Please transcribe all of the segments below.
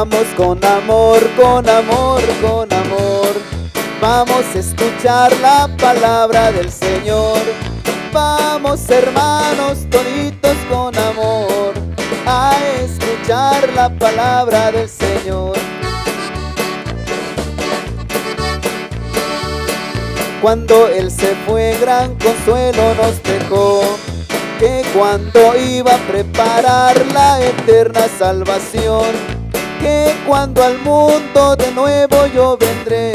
Vamos con amor, con amor, con amor. Vamos a escuchar la palabra del Señor. Vamos hermanos toditos con amor a escuchar la palabra del Señor. Cuando Él se fue, gran consuelo nos dejó. Que cuando iba a preparar la eterna salvación, que cuando al mundo de nuevo yo vendré,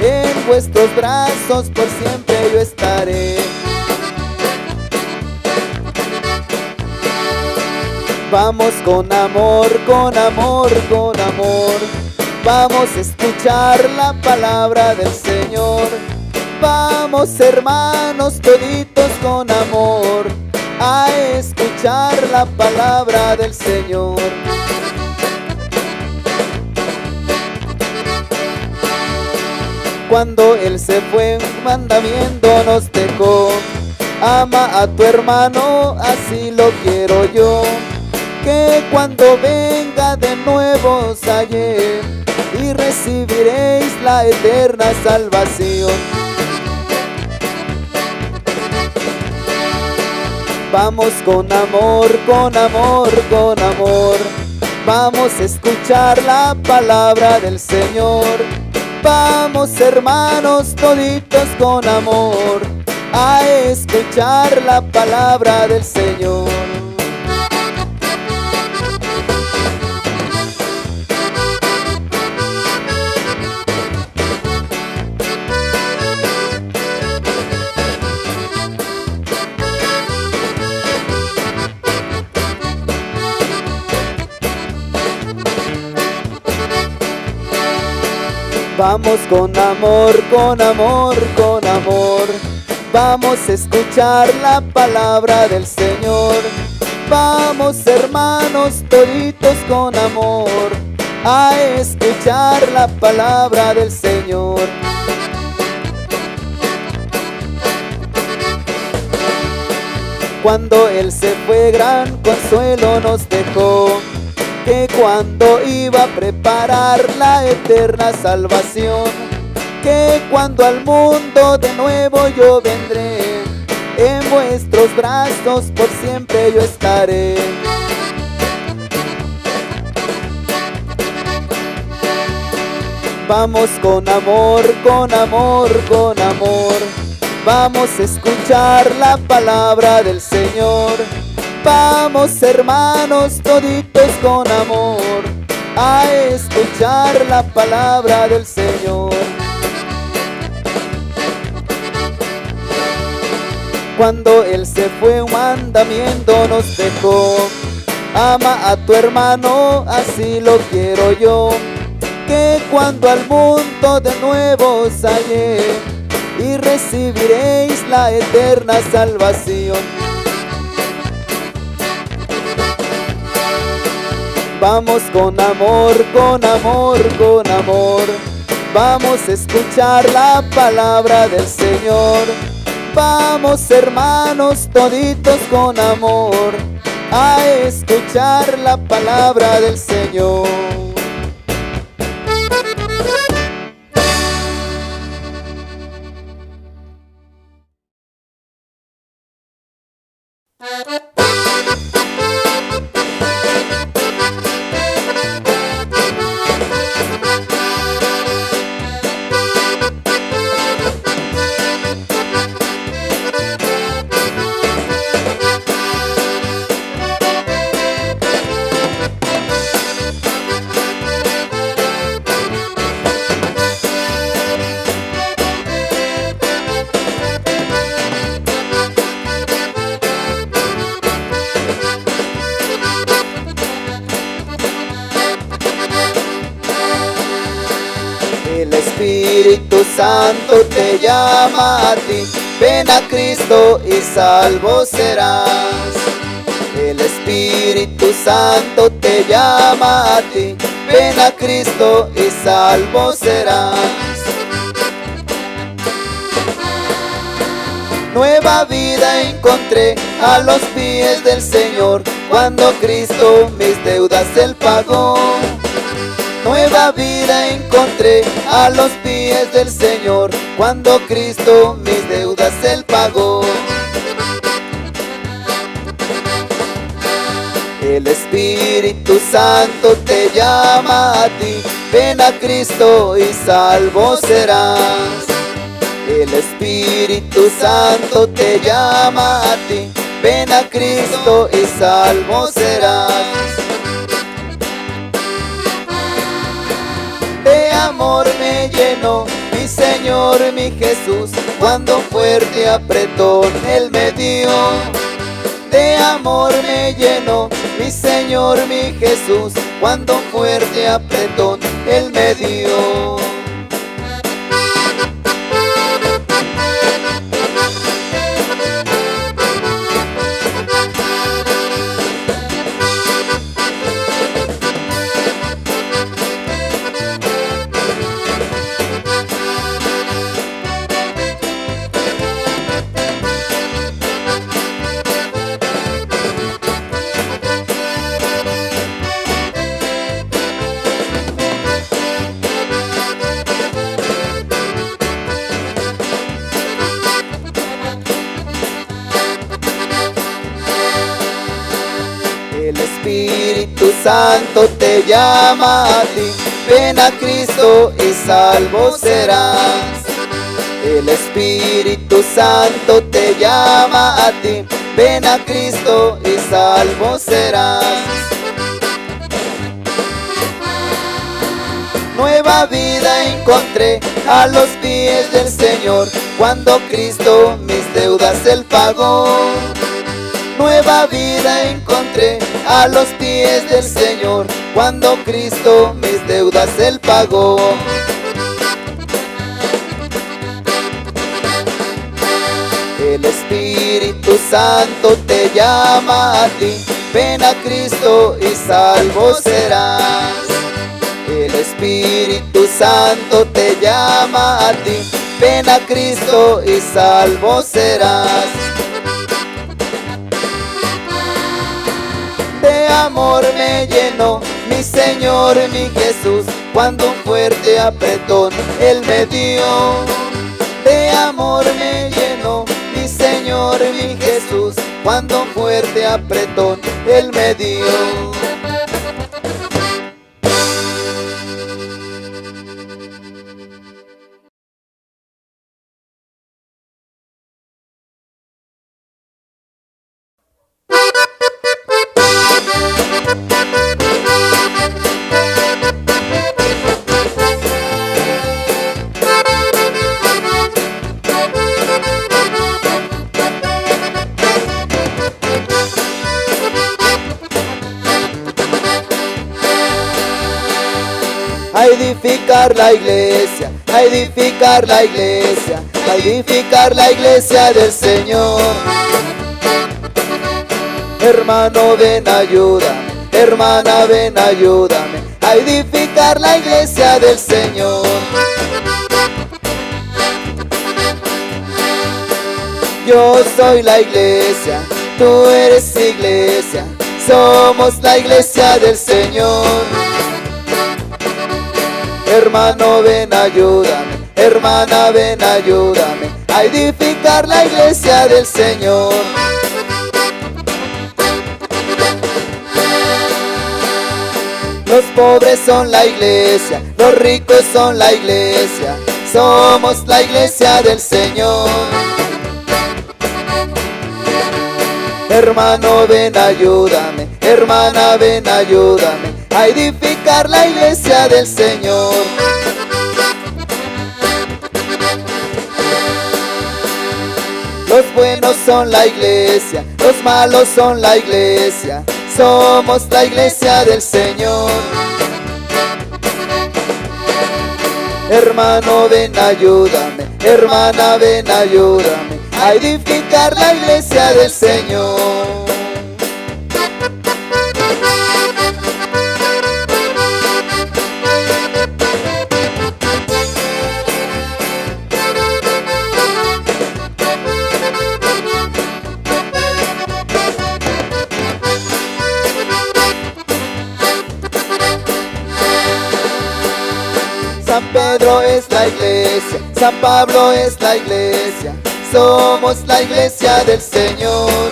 en vuestros brazos por siempre yo estaré. Vamos con amor, con amor, con amor. Vamos a escuchar la palabra del Señor. Vamos hermanos toditos con amor a escuchar la palabra del Señor. Cuando Él se fue, mandamiento nos dejó. Ama a tu hermano, así lo quiero yo. Que cuando venga de nuevo os y recibiréis la eterna salvación. Vamos con amor, con amor, con amor. Vamos a escuchar la palabra del Señor. Vamos hermanos toditos con amor a escuchar la palabra del Señor. Vamos con amor, con amor, con amor. Vamos a escuchar la palabra del Señor. Vamos hermanos toditos con amor a escuchar la palabra del Señor. Cuando Él se fue, gran consuelo nos dejó que cuando iba a preparar la eterna salvación, que cuando al mundo de nuevo yo vendré, en vuestros brazos por siempre yo estaré. Vamos con amor, con amor, con amor. Vamos a escuchar la palabra del Señor. Vamos hermanos toditos con amor a escuchar la palabra del Señor. Cuando Él se fue un mandamiento nos dejó. Ama a tu hermano, así lo quiero yo. Que cuando al mundo de nuevo hallé y recibiréis la eterna salvación. Vamos con amor, con amor, con amor. Vamos a escuchar la palabra del Señor. Vamos hermanos toditos con amor a escuchar la palabra del Señor. Santo te llama a ti, ven a Cristo y salvo serás. El Espíritu Santo te llama a ti, ven a Cristo y salvo serás. Nueva vida encontré a los pies del Señor, cuando Cristo mis deudas él pagó. Nueva vida encontré a los pies del Señor cuando Cristo mis deudas él pagó. El Espíritu Santo te llama a ti, ven a Cristo y salvo serás. El Espíritu Santo te llama a ti, ven a Cristo y salvo serás. Amor me llenó mi Señor, mi Jesús, cuando fuerte apretón Él me dio. De amor me llenó mi Señor, mi Jesús, cuando fuerte apretón Él me dio. Santo te llama a ti, ven a Cristo y salvo serás. El Espíritu Santo te llama a ti, ven a Cristo y salvo serás. Nueva vida encontré a los pies del Señor cuando Cristo mis deudas él pagó. Nueva vida encontré a los pies del Señor cuando Cristo mis deudas él pagó. El Espíritu Santo te llama a ti, ven a Cristo y salvo serás. El Espíritu Santo te llama a ti, ven a Cristo y salvo serás. De amor me llenó mi Señor, mi Jesús, cuando un fuerte apretón Él me dio. De amor me llenó mi Señor, mi Jesús, cuando un fuerte apretón Él me dio. Edificar la iglesia, a edificar la iglesia, a edificar la iglesia del Señor. Hermano, ven, ayúdame, hermana, ven, ayúdame, a edificar la iglesia del Señor. Yo soy la iglesia, tú eres iglesia, somos la iglesia del Señor. Hermano, ven, ayúdame. Hermana, ven, ayúdame a edificar la iglesia del Señor. Los pobres son la iglesia, los ricos son la iglesia. Somos la iglesia del Señor. Hermano, ven, ayúdame. Hermana, ven, ayúdame a edificar la iglesia del Señor. Los buenos son la iglesia, los malos son la iglesia. Somos la iglesia del Señor. Hermano, ven, ayúdame. Hermana, ven, ayúdame a edificar la iglesia del Señor. Iglesia, San Pablo es la iglesia, somos la iglesia del Señor.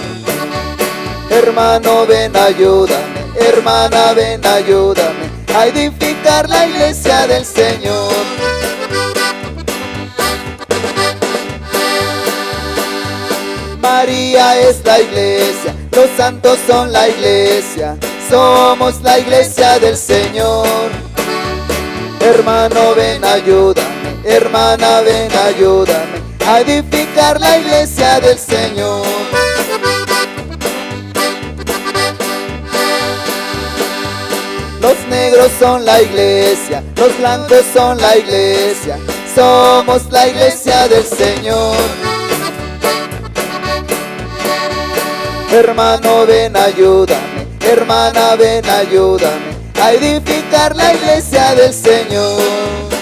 Hermano, ven, ayúdame, hermana, ven, ayúdame a edificar la iglesia del Señor. María es la iglesia, los santos son la iglesia, somos la iglesia del Señor. Hermano, ven, ayúdame, hermana, ven, ayúdame a edificar la iglesia del Señor. Los negros son la iglesia, los blancos son la iglesia, somos la iglesia del Señor. Hermano, ven, ayúdame, hermana, ven, ayúdame a edificar la iglesia del Señor.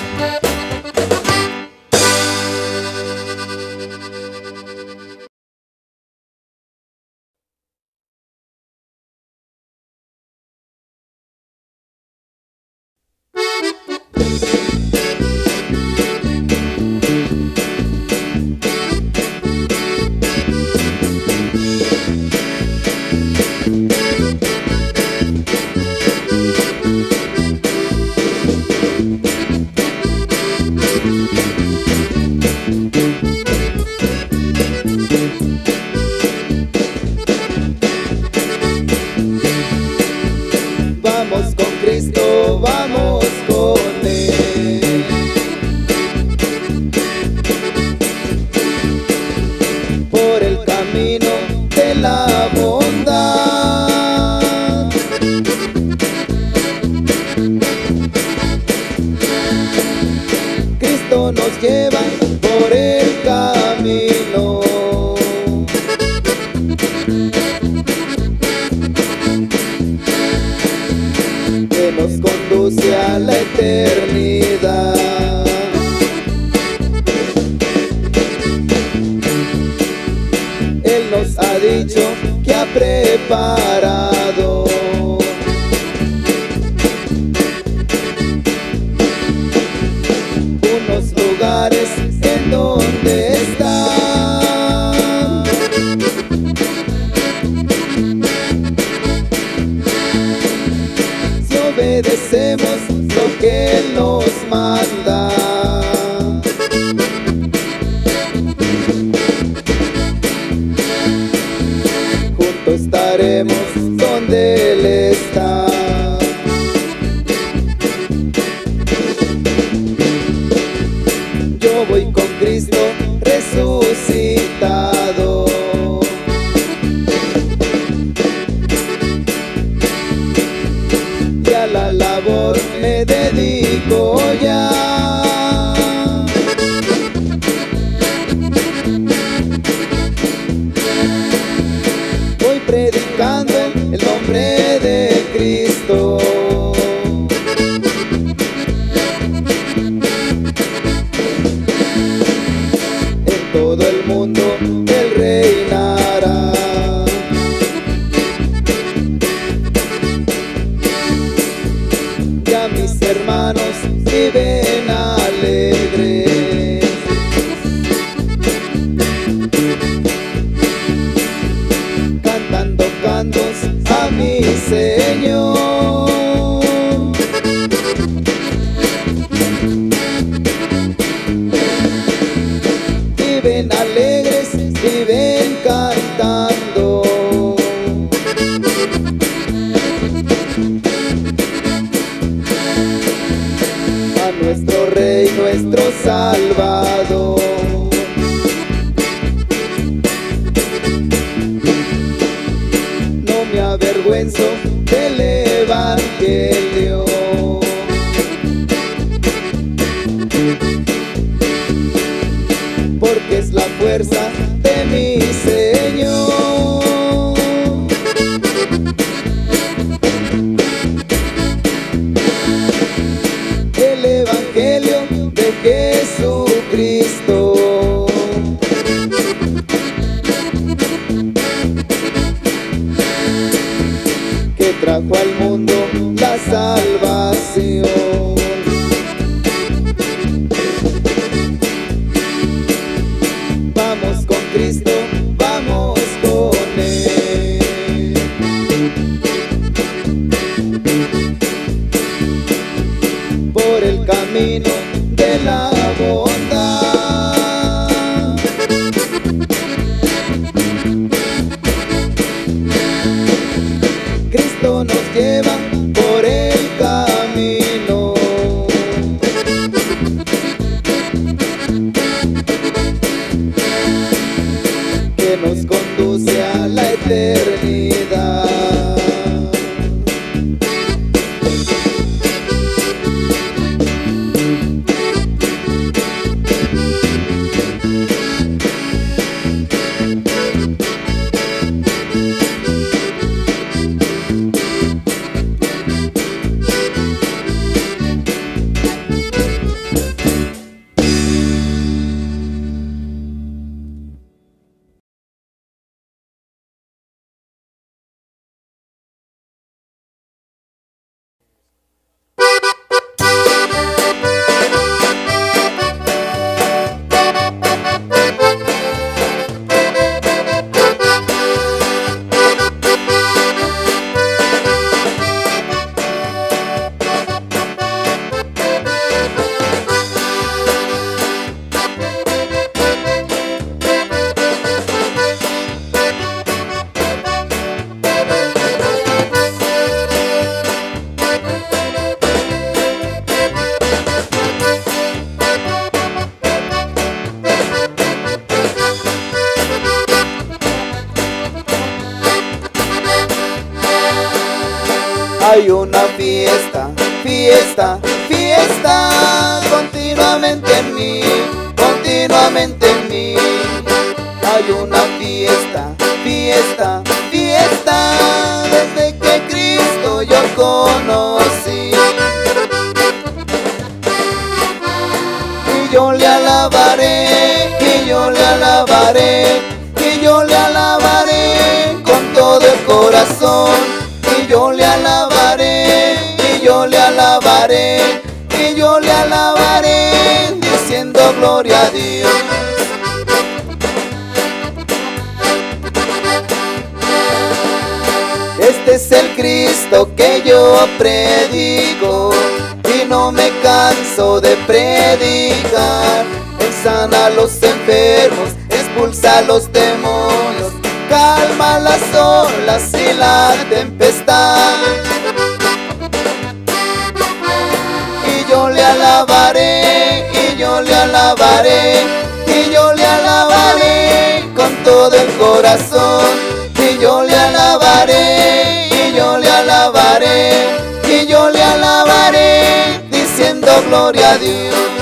Hay una fiesta, fiesta, fiesta continuamente en mí, continuamente en mí. Hay una fiesta, fiesta, fiesta desde que Cristo yo conocí. Y yo le alabaré, y yo le alabaré, y yo le alabaré con todo el corazón. Gloria a Dios. Este es el Cristo que yo predico y no me canso de predicar. Él sana a los enfermos, expulsa a los demonios, calma las olas y la tempestad. Y yo le alabaré, y yo le alabaré, y yo le alabaré con todo el corazón. Y yo le alabaré, y yo le alabaré, y yo le alabaré, diciendo gloria a Dios.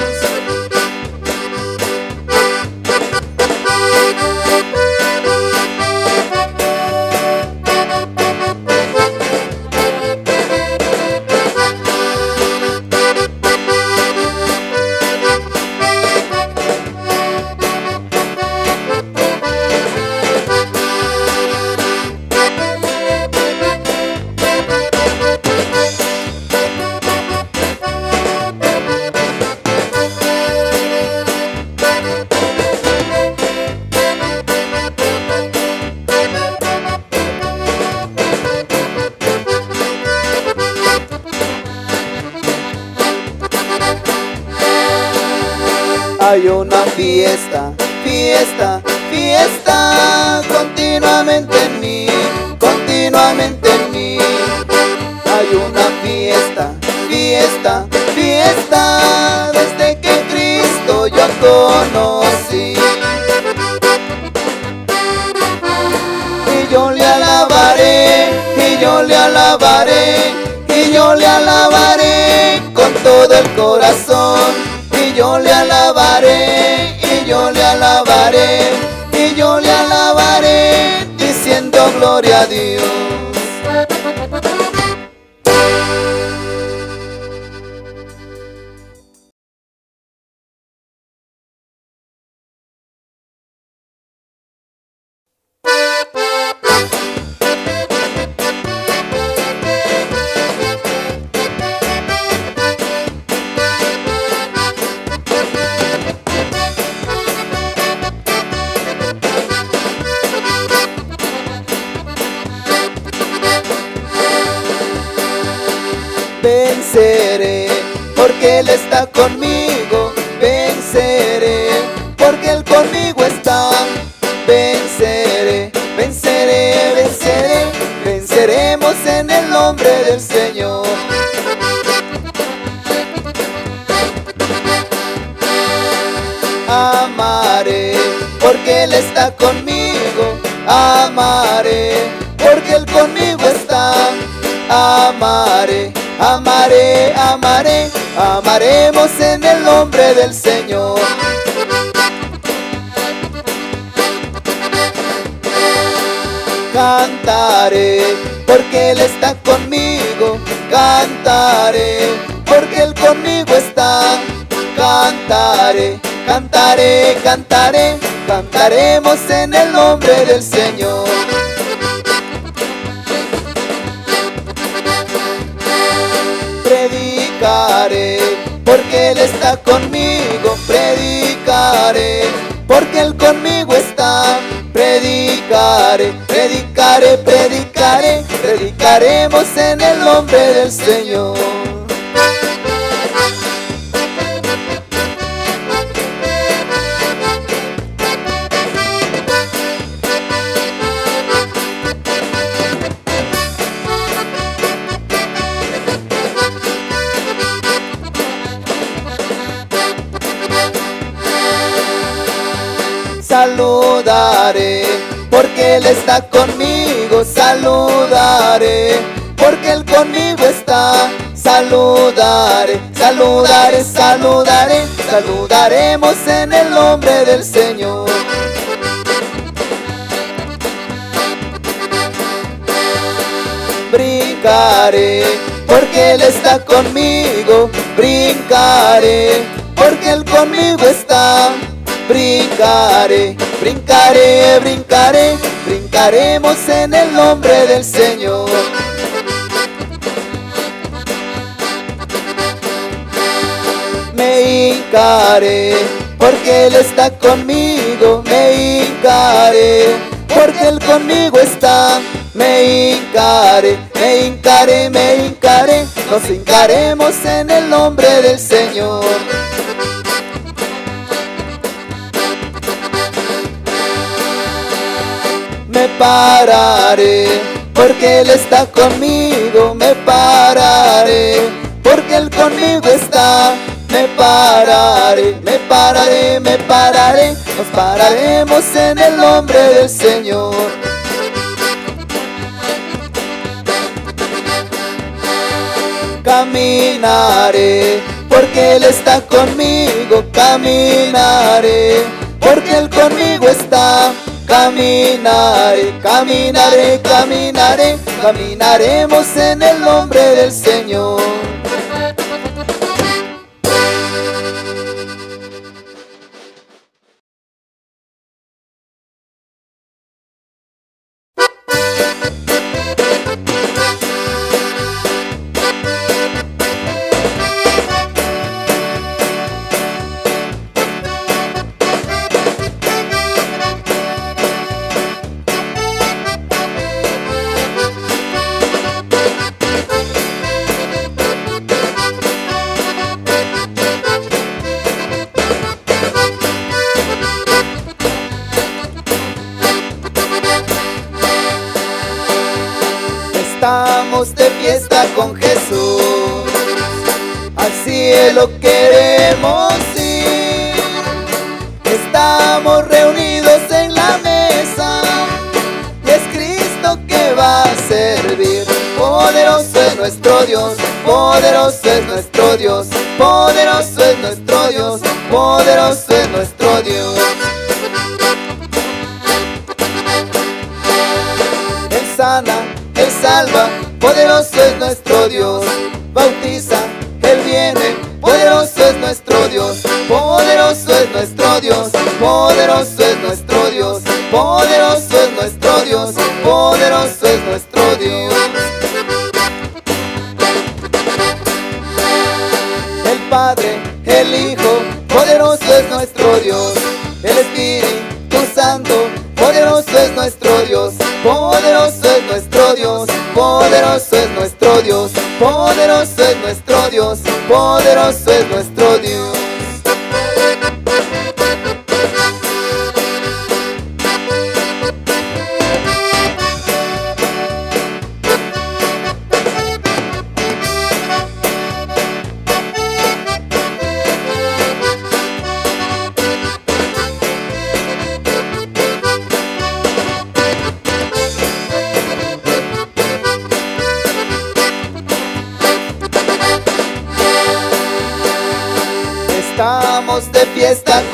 Amaremos en el nombre del Señor. Cantaré, porque Él está conmigo. Cantaré, porque Él conmigo está. Cantaré, cantaré, cantaré, cantaremos en el nombre del Señor. Predicaré, porque Él está conmigo, predicaré, porque Él conmigo está, predicaré, predicaré, predicaré, predicaremos en el nombre del Señor. Porque Él está conmigo, saludaré, porque Él conmigo está. Saludaré, saludaré, saludaré, saludaremos en el nombre del Señor. Brincaré, porque Él está conmigo. Brincaré, porque Él conmigo está. Brincaré, brincaré, brincaré, brincaremos en el nombre del Señor. Me hincaré, porque Él está conmigo. Me hincaré, porque Él conmigo está. Me hincaré, me hincaré, me hincaré, nos hincaremos en el nombre del Señor. Me pararé, porque Él está conmigo, me pararé, porque Él conmigo está. Me pararé, me pararé, me pararé, nos pararemos en el nombre del Señor. Caminaré, porque Él está conmigo, caminaré, porque Él conmigo está. Caminaré, caminaré, caminaré, caminaremos en el nombre del Señor. Estamos de fiesta con Jesús, al cielo queremos ir. Estamos reunidos en la mesa y es Cristo que va a servir. Poderoso es nuestro Dios, poderoso es nuestro Dios, poderoso es nuestro Dios, poderoso es nuestro Dios. Él sana, salva, poderoso es nuestro Dios. Bautiza, Él viene, poderoso es nuestro Dios. Poderoso es nuestro Dios, poderoso es nuestro Dios. Poderoso es nuestro Dios, poderoso es nuestro Dios. Es nuestro Dios. Poderoso es nuestro Dios, poderoso es nuestro Dios, poderoso es nuestro Dios, poderoso es nuestro Dios. Estamos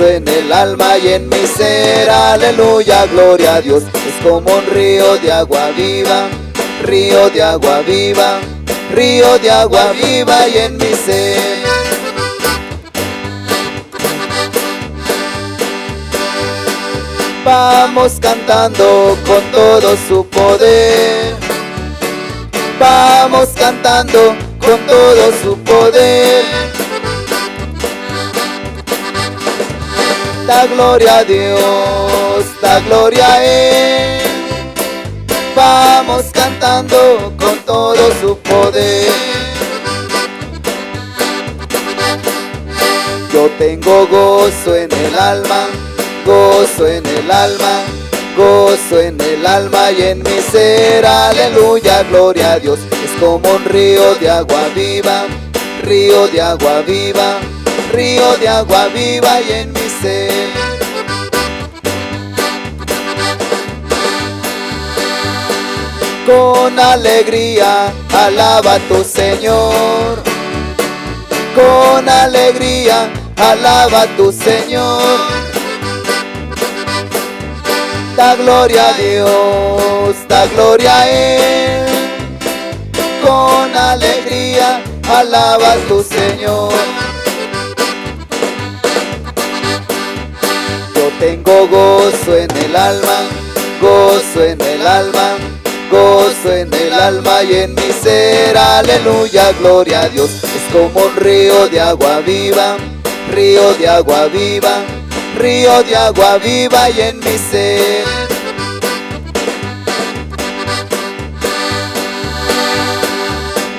en el alma y en mi ser, aleluya, gloria a Dios. Es como un río de agua viva, río de agua viva, río de agua viva y en mi ser. Vamos cantando con todo su poder. Vamos cantando con todo su poder. Da gloria a Dios, da gloria a Él. Vamos cantando con todo su poder. Yo tengo gozo en el alma, gozo en el alma, gozo en el alma y en mi ser, aleluya, gloria a Dios. Es como un río de agua viva, río de agua viva, río de agua viva y en mi ser. Con alegría alaba a tu Señor. Con alegría alaba a tu Señor. Da gloria a Dios, da gloria a Él. Con alegría alaba a tu Señor. Tengo gozo en el alma, gozo en el alma, gozo en el alma y en mi ser, aleluya, gloria a Dios. Es como un río de agua viva, río de agua viva, río de agua viva y en mi ser.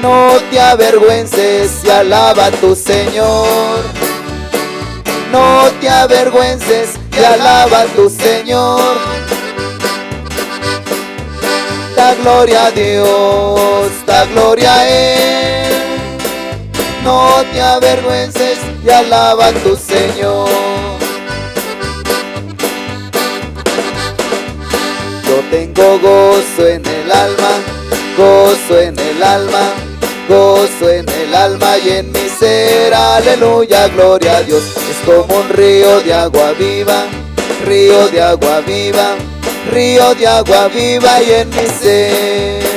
No te avergüences y alaba a tu Señor. No te avergüences y alaba a tu Señor. Da gloria a Dios, da gloria a Él. No te avergüences y alaba tu Señor. Yo tengo gozo en el alma, gozo en el alma, gozo en el alma y en mi ser, aleluya, gloria a Dios. Es como un río de agua viva, río de agua viva, río de agua viva y en mi ser.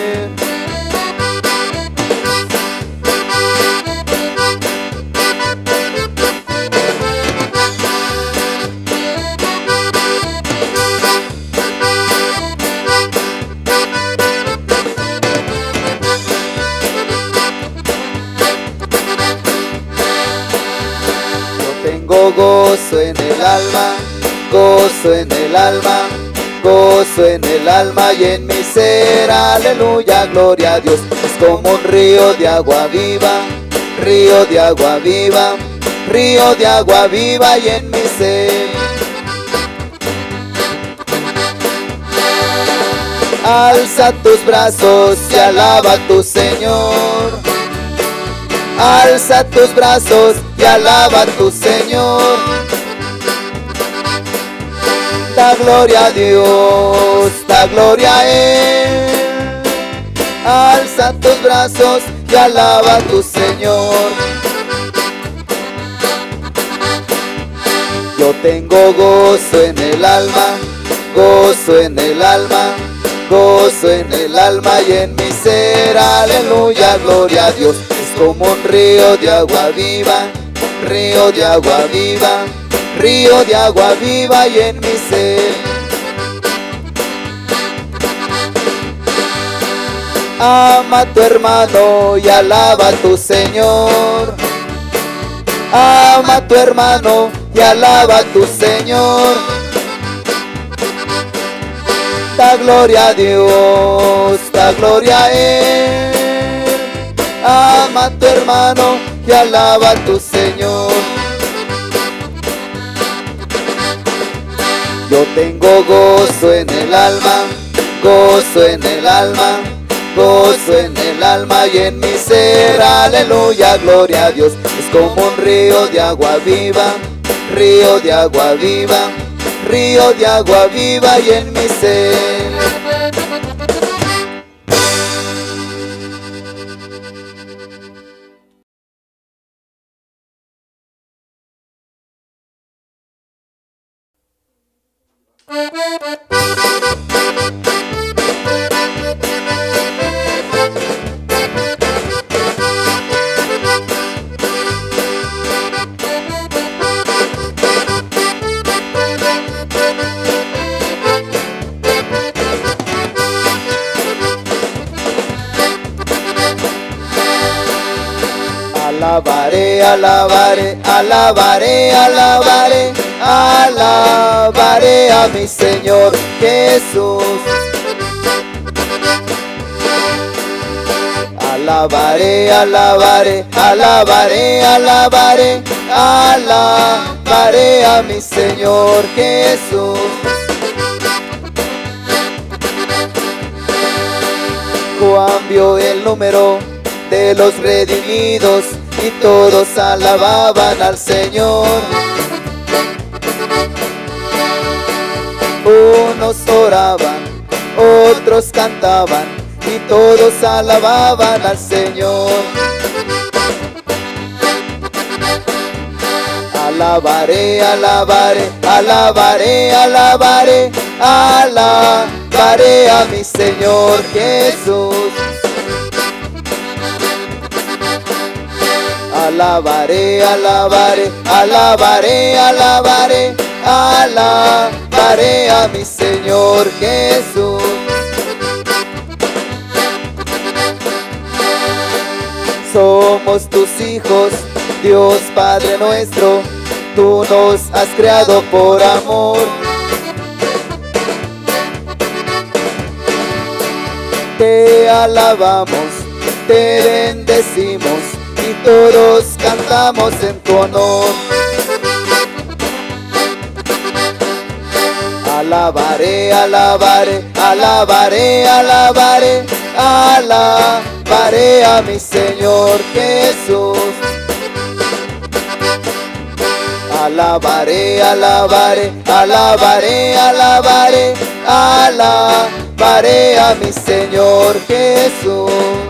Alma, gozo en el alma, gozo en el alma y en mi ser, aleluya, gloria a Dios. Es como un río de agua viva, río de agua viva, río de agua viva y en mi ser. Alza tus brazos y alaba a tu Señor. Alza tus brazos y alaba a tu Señor. Da gloria a Dios, da gloria a Él. Alza tus brazos y alaba a tu Señor. Yo tengo gozo en el alma, gozo en el alma, gozo en el alma y en mi ser, aleluya, gloria a Dios. Es como un río de agua viva, río de agua viva, río de agua viva y en mi ser. Ama a tu hermano y alaba a tu Señor. Ama a tu hermano y alaba a tu Señor. Da gloria a Dios, da gloria a Él. Ama a tu hermano y alaba a tu Señor. Yo tengo gozo en el alma, gozo en el alma, gozo en el alma y en mi ser, aleluya, gloria a Dios. Es como un río de agua viva, río de agua viva, río de agua viva y en mi ser. Alabaré, alabaré, alabaré, alabaré, a mi Señor Jesús. Alabaré, alabaré, alabaré, alabaré, alabaré a mi Señor Jesús. Vio el número de los redimidos y todos alababan al Señor. Unos oraban, otros cantaban y todos alababan al Señor. Alabaré, alabaré, alabaré, alabaré, alabaré a mi Señor Jesús. Alabaré, alabaré, alabaré, alabaré, alabaré a mi Señor Jesús. Somos tus hijos, Dios Padre nuestro, tú nos has creado por amor. Te alabamos, te bendecimos todos cantamos en tu honor. Alabaré, alabaré, alabaré, alabaré, alabaré a mi Señor Jesús. Alabaré, alabaré, alabaré, alabaré, alabaré a mi Señor Jesús.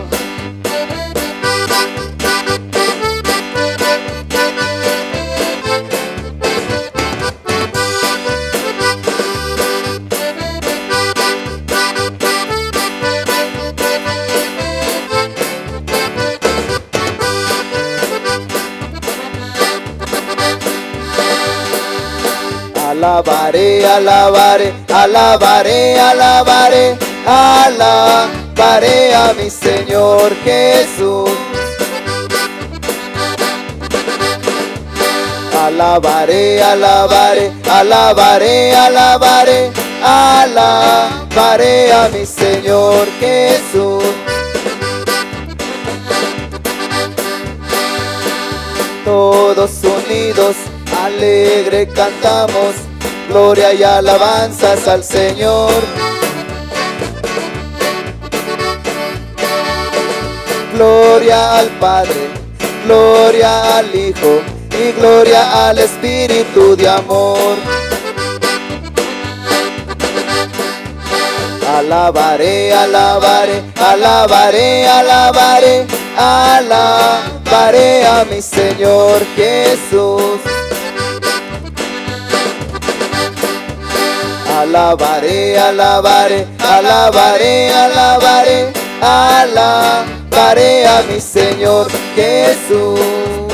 Alabaré, alabaré, alabaré, alabaré, alabaré a mi Señor Jesús. Alabaré, alabaré, alabaré, alabaré, alabaré a mi Señor Jesús. Todos unidos, alegre cantamos, gloria y alabanzas al Señor. Gloria al Padre, gloria al Hijo y gloria al Espíritu de amor. Alabaré, alabaré, alabaré, alabaré, alabaré a mi Señor Jesús. Alabaré, alabaré, alabaré, alabaré, alabaré a mi Señor Jesús.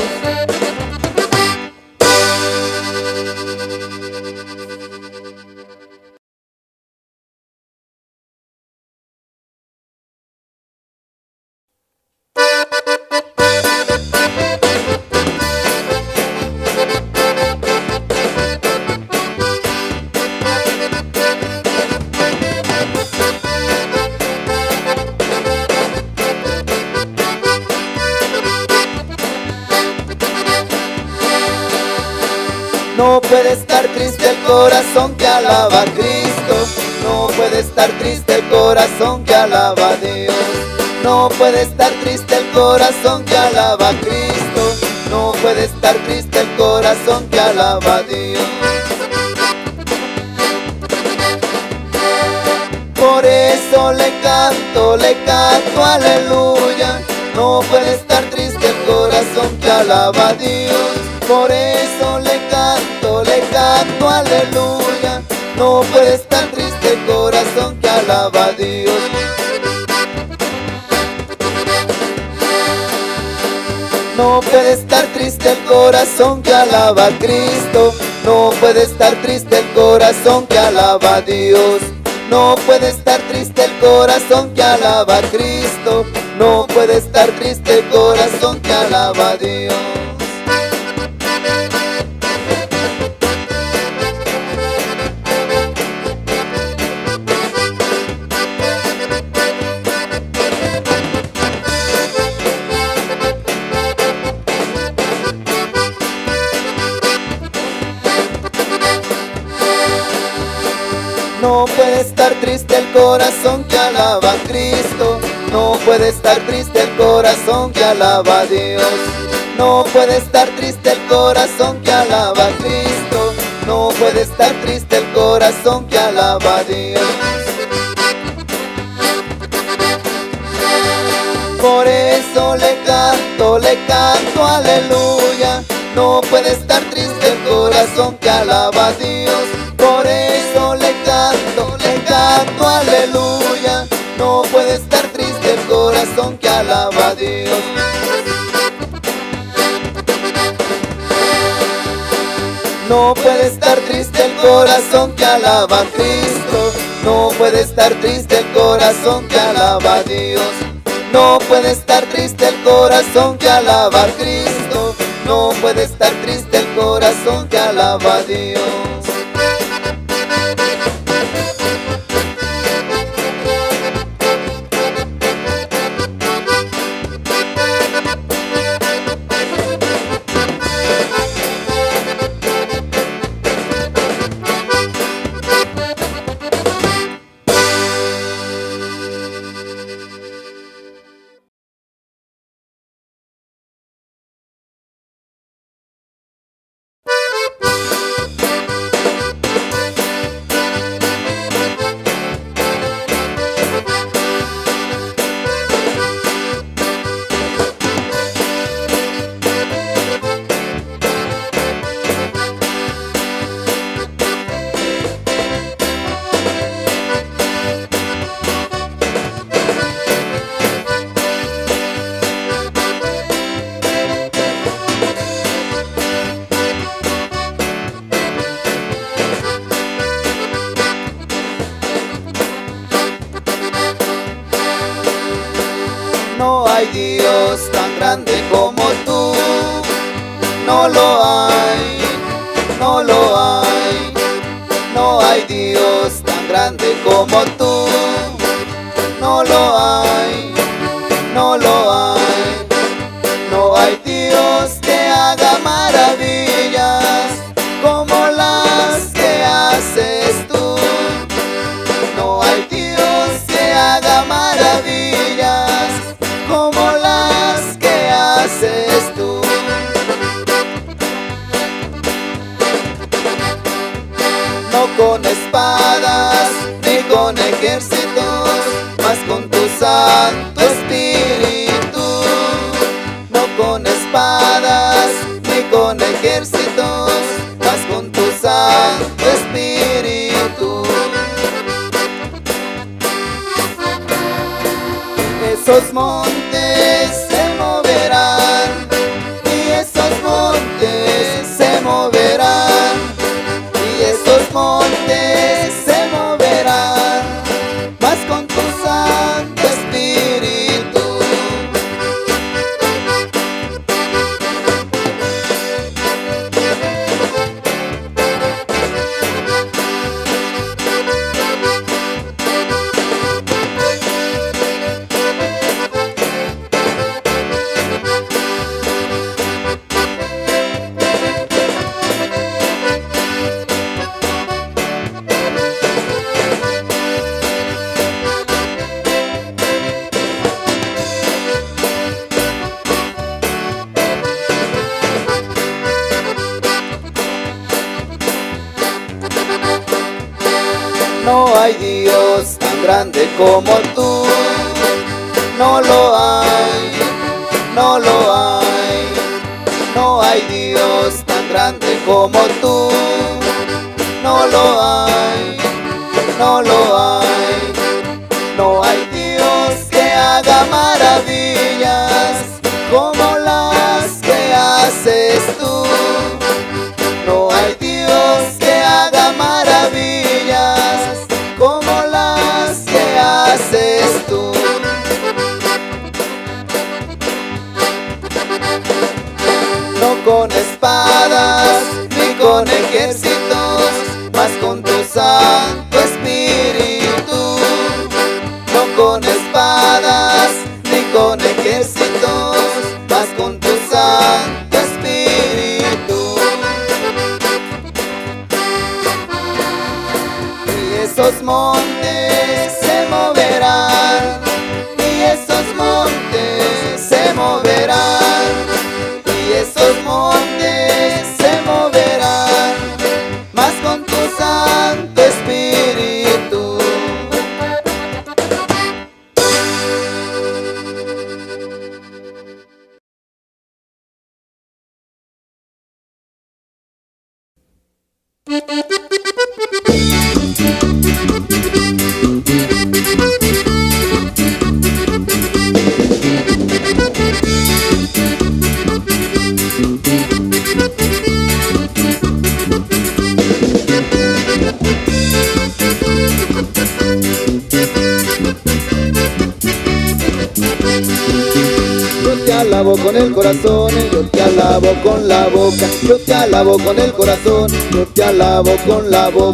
Corazón que alaba a Cristo. No puede estar triste el corazón que alaba a Dios. No puede estar triste el corazón que alaba a Cristo. No puede estar triste el corazón que alaba a Dios. Por eso le canto, le canto, aleluya. No puede estar triste el corazón que alaba a Dios. Por eso le canto, le canto, aleluya. No puede estar triste el corazón que alaba a Dios. No puede estar triste el corazón que alaba a Cristo. No puede estar triste el corazón que alaba a Dios. No puede estar triste el corazón que alaba a Cristo. No puede estar triste el corazón que alaba a Dios. Puede estar triste el corazón que alaba a Cristo. No puede estar triste el corazón que alaba a Dios. No puede estar triste el corazón que alaba a Cristo. No puede estar triste el corazón que alaba a Dios. Por eso le canto, le canto aleluya. No puede estar triste el corazón que alaba a Dios. Aleluya. No puede estar triste el corazón que alaba a Dios. No puede estar triste el corazón que alaba a Cristo. No puede estar triste el corazón que alaba a Dios. No puede estar triste el corazón que alaba a Cristo. No puede estar triste el corazón que alaba a Dios.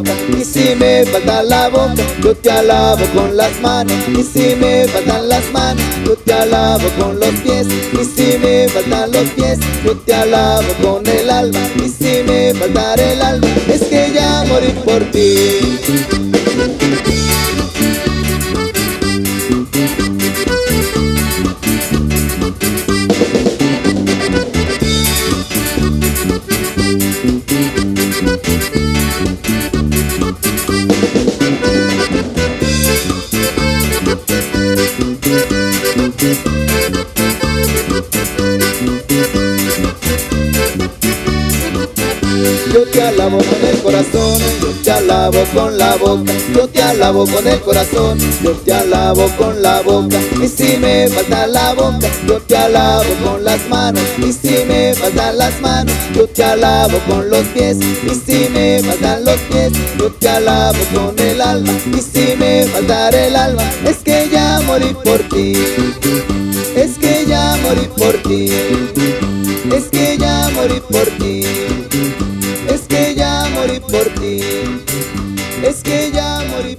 Y si me falta la boca, yo te alabo con las manos. Y si me faltan las manos, yo te alabo con los pies. Y si me faltan los pies, yo te alabo con el alma. Y si me faltara el alma, es que ya morí por ti. Yo te alabo con la boca, yo te alabo con el corazón, yo te alabo con la boca. Y si me falta la boca, yo te alabo con las manos. Y si me faltan las manos, yo te alabo con los pies. Y si me faltan los pies, yo te alabo con el alma. Y si me faltara el alma, es que ya morí por ti. Es que ya morí por ti. Es que ya morí por ti es que ya morí.